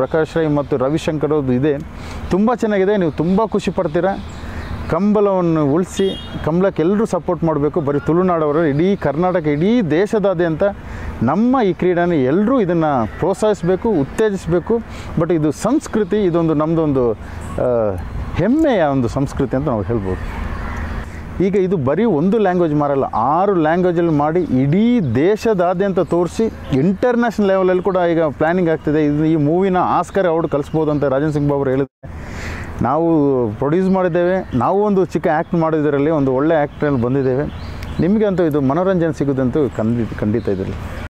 ಪ್ರಕಾಶ್ ರೈ ಮತ್ತು ರವಿಶಂಕರ್ ಅವ್ರದ್ದು ಇದೆ. ತುಂಬ ಚೆನ್ನಾಗಿದೆ, ನೀವು ತುಂಬ ಖುಷಿ ಪಡ್ತೀರಾ? ಕಂಬಲವನ್ನು ಉಳಿಸಿ, ಕಂಬಳಕ್ಕೆ ಎಲ್ಲರೂ ಸಪೋರ್ಟ್ ಮಾಡಬೇಕು. ಬರೀ ತುಳುನಾಡವರು ಇಡೀ ಕರ್ನಾಟಕ, ಇಡೀ ದೇಶದಾದ್ಯಂತ ನಮ್ಮ ಈ ಕ್ರೀಡೆನ ಎಲ್ಲರೂ ಇದನ್ನು ಪ್ರೋತ್ಸಾಹಿಸಬೇಕು, ಉತ್ತೇಜಿಸಬೇಕು. ಬಟ್ ಇದು ಸಂಸ್ಕೃತಿ, ಇದೊಂದು ನಮ್ಮದೊಂದು ಹೆಮ್ಮೆಯ ಒಂದು ಸಂಸ್ಕೃತಿ ಅಂತ ನಾವು ಹೇಳ್ಬೋದು. ಈಗ ಇದು ಬರೀ ಒಂದು ಲ್ಯಾಂಗ್ವೇಜ್ ಮಾರಲ್ಲ, ಆರು ಲ್ಯಾಂಗ್ವೇಜಲ್ಲಿ ಮಾಡಿ ಇಡೀ ದೇಶದಾದ್ಯಂತ ತೋರಿಸಿ ಇಂಟರ್ನ್ಯಾಷನಲ್ ಲೆವೆಲಲ್ಲಿ ಕೂಡ ಈಗ ಪ್ಲ್ಯಾನಿಂಗ್ ಆಗ್ತಿದೆ. ಇದು ಈ ಮೂವಿನ ಆಸ್ಕರ್ ಅವಾರ್ಡ್ ಕಲಿಸ್ಬೋದು ಅಂತ ರಾಜನ್ ಸಿಂಗ್ ಬಾಬು ಹೇಳಿದ್ದಾರೆ. ನಾವು ಪ್ರೊಡ್ಯೂಸ್ ಮಾಡಿದ್ದೇವೆ. ನಾವು ಒಂದು ಚಿಕ್ಕ ಆ್ಯಕ್ಟ್ ಮಾಡಿದ್ರಲ್ಲಿ ಒಂದು ಒಳ್ಳೆ ಆ್ಯಕ್ಟ್ರಲ್ಲಿ ಬಂದಿದ್ದೇವೆ. ನಿಮಗೆ ಅಂತೂ ಇದು ಮನೋರಂಜನೆ ಸಿಗೋದಂತೂ ಖಂಡಿತ ಖಂಡಿತ ಇದರಲ್ಲಿ.